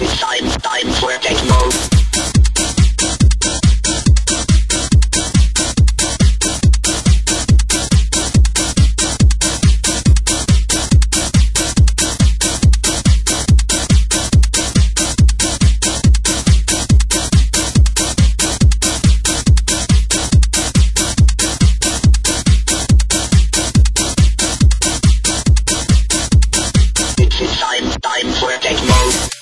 It's time, time for techno. Time for techno.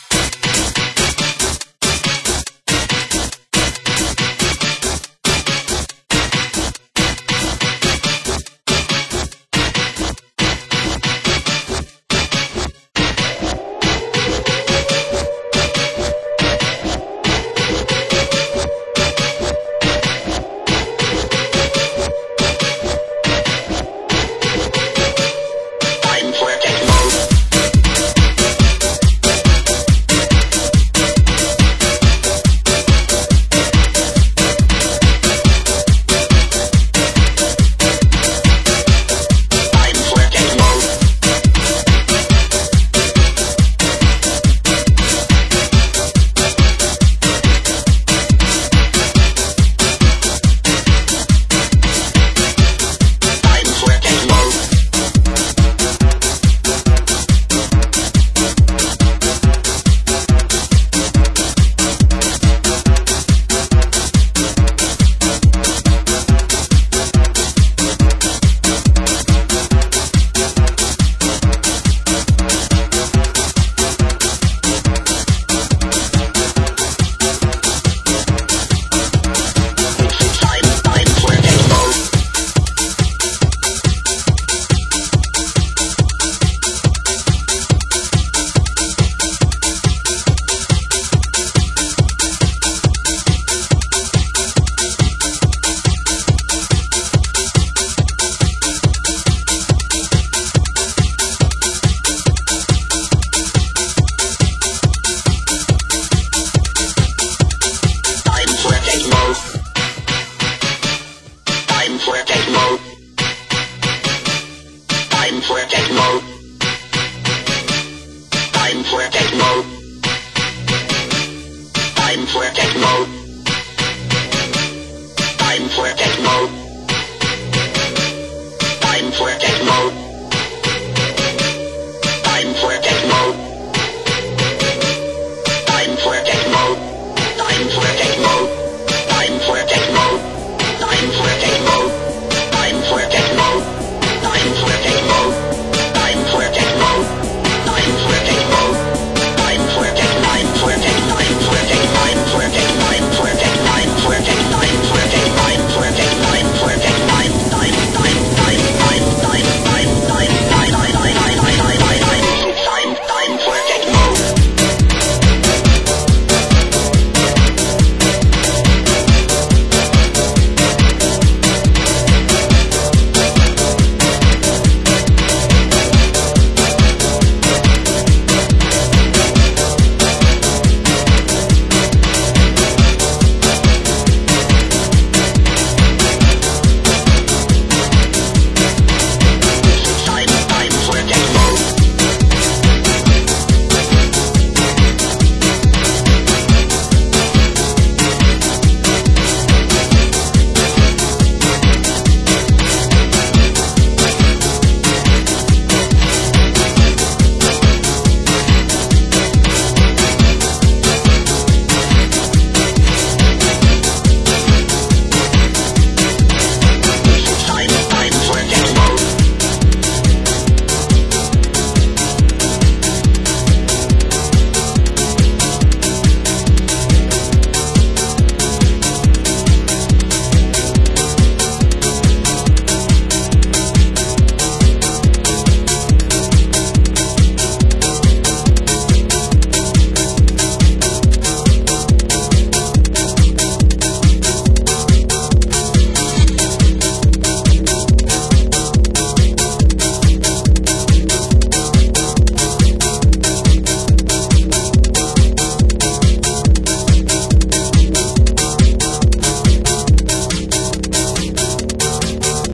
for techno. Time for techno. Time for techno.